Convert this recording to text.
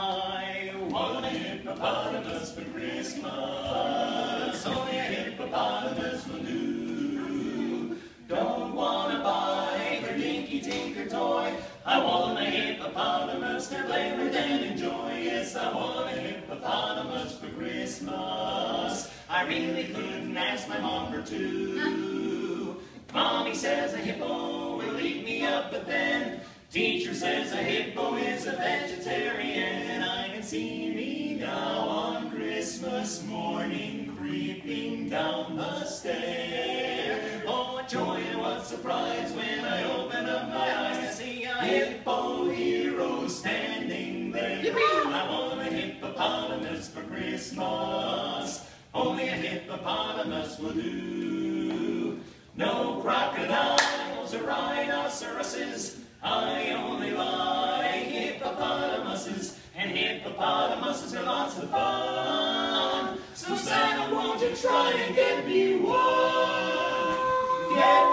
I want a hippopotamus for Christmas. Oh, Only a hippopotamus will do. Don't wanna buy her dinky tinker toy. I want a hippopotamus to play with and enjoy. Yes, I want a hippopotamus for Christmas. I really couldn't ask my mom for two. Mommy says a hippo will eat me up, but then teacher says a hippo is a vegetarian. See me now on Christmas morning creeping down the stair. Oh, joy and what surprise when I open up my eyes to see a hippo hero standing there. I want a hippopotamus for Christmas. Only a hippopotamus will do. No crocodiles or rhinoceroses. lot, I must have lots of fun. So Santa, won't you try and get me one? Get